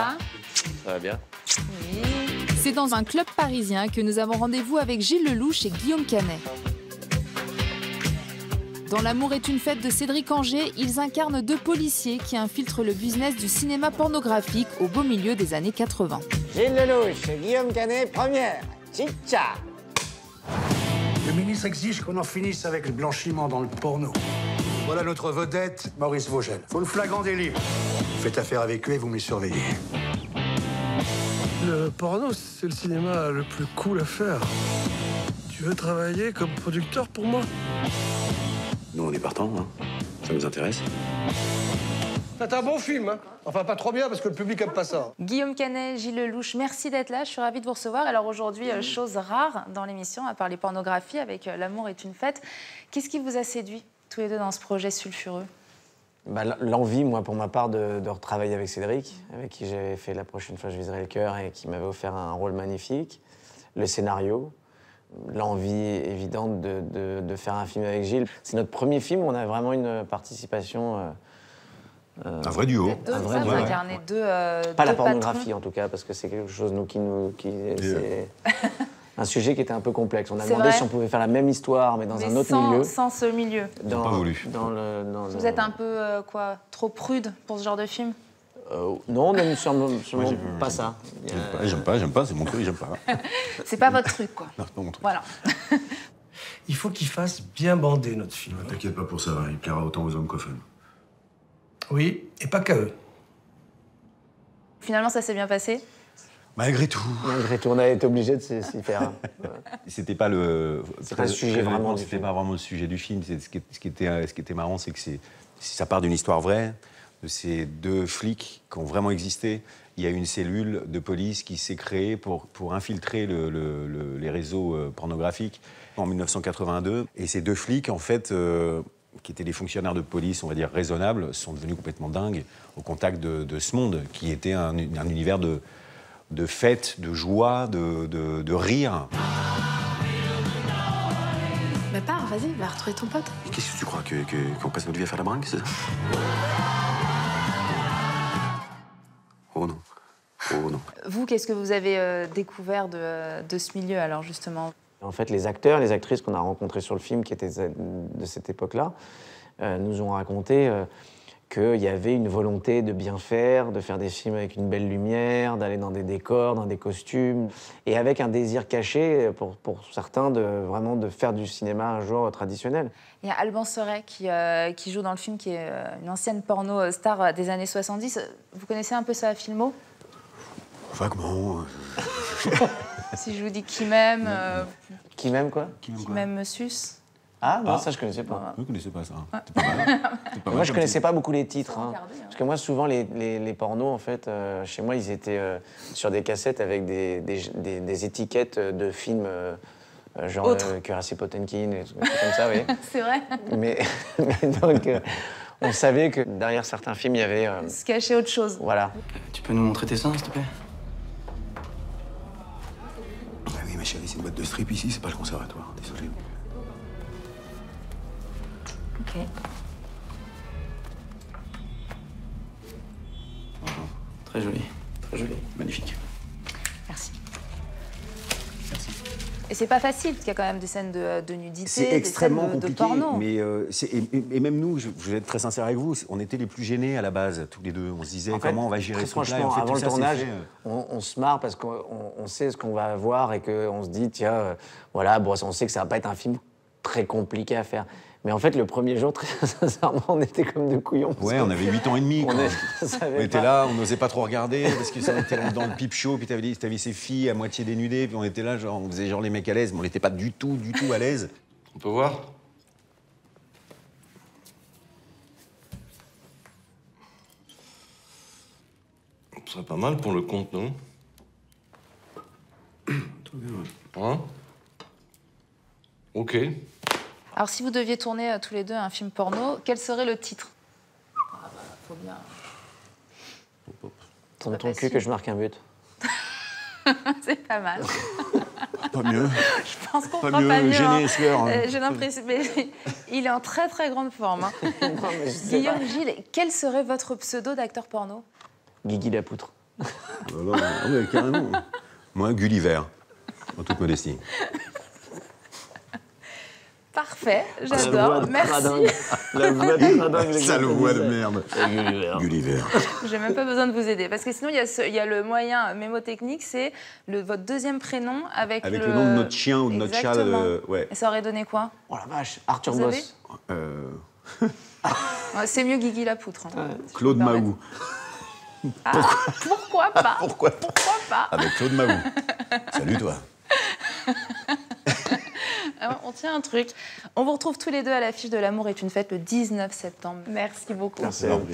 va Ça va bien Oui. C'est dans un club parisien que nous avons rendez-vous avec Gilles Lelouch et Guillaume Canet. Dans L'amour est une fête de Cédric Anger, ils incarnent deux policiers qui infiltrent le business du cinéma pornographique au beau milieu des années 80. Gilles Lelouch, Guillaume Canet, première. Chicha Le ministre exige qu'on en finisse avec le blanchiment dans le porno. Voilà notre vedette, Maurice Vogel. Faut le flagrant délit. Faites affaire avec eux et vous me surveillez. Le porno, c'est le cinéma le plus cool à faire. Tu veux travailler comme producteur pour moi? Nous, on est partants, hein. ça nous intéresse. C'est un bon film, hein Enfin, pas trop bien parce que le public aime pas ça. Guillaume Canet, Gilles Lelouch, merci d'être là. Je suis ravie de vous recevoir. Alors aujourd'hui, euh, chose rare dans l'émission, à parler pornographie avec euh, L'amour est une fête. Qu'est-ce qui vous a séduit? Tous les deux dans ce projet sulfureux bah, L'envie, moi, pour ma part, de, de retravailler avec Cédric, avec qui j'avais fait La prochaine fois je viserai le cœur et qui m'avait offert un rôle magnifique. Le scénario, l'envie évidente de, de- de faire un film avec Gilles. C'est notre premier film où on a vraiment une participation. euh, euh, Un vrai duo. Deux, Un vrai duo, incarnez deux. euh, Pas la deux pornographie patrons. en tout cas, parce que c'est quelque chose nous qui nous. Qui, un sujet qui était un peu complexe. On a demandé vrai. si on pouvait faire la même histoire, mais dans Mais un autre sans, milieu. sans ce milieu. Dans, pas voulu. Dans le, dans Vous le- êtes un peu, euh, quoi, trop prude pour ce genre de film? Euh, non, même sûrement, sûrement pas ça. J'aime pas, j'aime pas, c'est mon truc, j'aime pas. C'est pas votre truc, quoi. Non, c'est pas mon truc. Voilà. Il faut qu'il fasse bien bander notre film. T'inquiète pas pour ça, il plaira autant aux hommes qu'aux femmes. Oui, et pas qu'à eux. Finalement, ça s'est bien passé? Malgré tout. Malgré tout, on a été obligé de s'y faire. hein. C'était pas le. C'est pas le sujet vraiment C'était film. pas vraiment le sujet du film. Ce qui, ce qui était, ce qui était marrant, c'est que c'est, ça part d'une histoire vraie, de ces deux flics qui ont vraiment existé. Il y a une cellule de police qui s'est créée pour, pour infiltrer le- le- le- les réseaux euh, pornographiques en 1982. Et ces deux flics, en fait, euh, qui étaient des fonctionnaires de police, on va dire raisonnables, sont devenus complètement dingues au contact de, de ce monde, qui était un, un univers de, de fêtes, de joie, de, de, de rire. Bah pars, vas-y, va retrouver ton pote. Et qu'est-ce que tu crois que- que- Qu'on passe notre vie à faire la bringue, c'est ça? Oh non. Oh non. Vous, qu'est-ce que vous avez euh, découvert de, de ce milieu, alors, justement? En fait, les acteurs, les actrices qu'on a rencontrés sur le film, qui étaient de cette époque-là, euh, nous ont raconté euh, qu'il y avait une volonté de bien faire, de faire des films avec une belle lumière, d'aller dans des décors, dans des costumes, et avec un désir caché, pour, pour certains, de vraiment de faire du cinéma un jour traditionnel. Il y a Alban Sorey qui, euh, qui joue dans le film, qui est euh, une ancienne porno euh, star des années 70. Vous connaissez un peu sa filmo? Vaguement. Si je vous dis qui m'aime, euh, Qui m'aime, quoi? Qui m'aime qui Ah, non, Ah. ça, je connaissais pas. Je ne connaissais pas ça. C'est pas mal. C'est pas mal Moi, je connaissais pas beaucoup les titres. Hein. hein. Parce que moi, souvent, les, les, les pornos, en fait, euh, chez moi, ils étaient euh, sur des cassettes avec des, des, des- des étiquettes de films, euh, genre euh, Curacé Potemkin, et tout comme ça, oui. C'est vrai mais, mais donc, euh, on savait que derrière certains films, il y avait. euh, Se cacher autre chose. voilà. Tu peux nous montrer tes seins, s'il te plaît? Ah oui, ma chérie, c'est une boîte de strip ici, c'est pas le conservatoire. Désolé. Ok. Très joli, très joli, magnifique. Merci. Et c'est pas facile, parce qu'il y a quand même des scènes de, de nudité, C'est des extrêmement scènes de, de compliqué, porno. mais euh, c'est- et, même nous, je, je vais être très sincère avec vous, on était les plus gênés à la base, tous les deux. On se disait En fait, comment on va gérer ce Franchement, en fait, avant le ça, tournage, euh, on, on se marre parce qu'on on- on sait ce qu'on va avoir et qu'on se dit, tiens, euh, voilà, bon, on sait que ça va pas être un film très compliqué à faire. Mais en fait, le premier jour, très sincèrement, on était comme deux couillons. Ouais, que on avait 8 ans et demi. on quoi. on était là, on n'osait pas trop regarder parce que ça, on était dans le pipe show, puis t'avais dit- t'avais ces filles à moitié dénudées, puis on était là, genre, on faisait genre les mecs à l'aise, mais on n'était pas du tout, du tout à l'aise. On peut voir Ce serait pas mal pour le compte, non Hein? Ok. Alors, si vous deviez tourner euh, tous les deux un film porno, quel serait le titre? Ah bah, faut bien. Ton, pas ton cul que je marque un but? C'est pas mal. Pas mieux. Je pense qu'on fera mieux, pas mieux. hein. sueur, hein. Euh, J'ai l'impression. mais Il est en très très grande forme. hein. Non, mais je sais pas. Guillaume Gilles, quel serait votre pseudo d'acteur porno? Guigui la poutre. Ah bah, ah ouais, carrément. Moi, Gulliver, en toute modestie. Parfait, j'adore. Merci. La voix de. Sale voix de merde. Gulliver. J'ai même pas besoin de vous aider. Parce que sinon, il y a, y le moyen mémotechnique, c'est votre deuxième prénom avec, Avec le nom de notre chien ou de notre chat. Euh, ouais. Et ça aurait donné quoi? Oh la vache, Arthur Vous Boss. Euh, C'est mieux Guigui la poutre. hein, si Claude. Mahou. Ah, pourquoi pas? Pourquoi Pourquoi pas? Avec Claude Mahou. Salut toi. Ah, On tient un truc. On vous retrouve tous les deux à l'affiche de L'amour est une fête le 19 septembre. Merci beaucoup. Merci à vous.